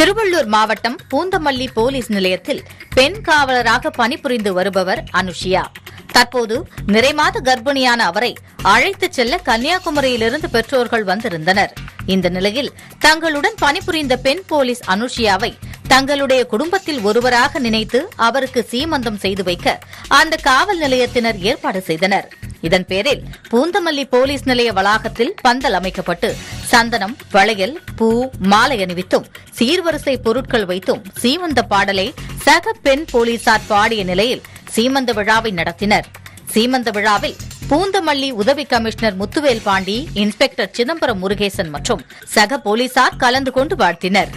திருவள்ளூர் மாவட்டம் பூந்தமல்லி போலீஸ் நிலையத்தில் பெண் காவலராக பணிபுரிந்து வருபவர் அனுஷியா. தற்போது நிறைமாத கர்ப்பிணியான அவரை அழைத்துச் செல்ல கன்னியாகுமரியிலிருந்து பெற்றோர்கள் வந்திருந்தனர். இந்த நிலையில் தங்களுடன் பணிபுரிந்த பெண் போலீஸ் அனுஷியாவை தங்களுடைய குடும்பத்தில் ஒருவராக நினைத்து அவருக்கு சீமந்தம் செய்து வைக்க அந்த காவல் நிலையத்தினர் ஏற்பாடு செய்தனர். இதன் பேரில் பூந்தமல்லி போலீஸ் நிலைய வளாகத்தில் பந்தல் அமைக்கப்பட்டு சந்தனம் வளையல் பூ மாலை அணிவித்தும் சீர்வரிசை பொருட்கள் வைத்தும் சீமந்த பாடலை சக பெண் போலீசார் பாடிய நிலையில் சீமந்த விழாவை நடத்தினர். சீமந்த விழாவில் பூந்தமல்லி உதவி கமிஷனர் முத்துவேல் பாண்டி இன்ஸ்பெக்டர் சிதம்பரம் முருகேசன் மற்றும் சக போலீசார் கலந்து கொண்டு வாழ்த்தினர்.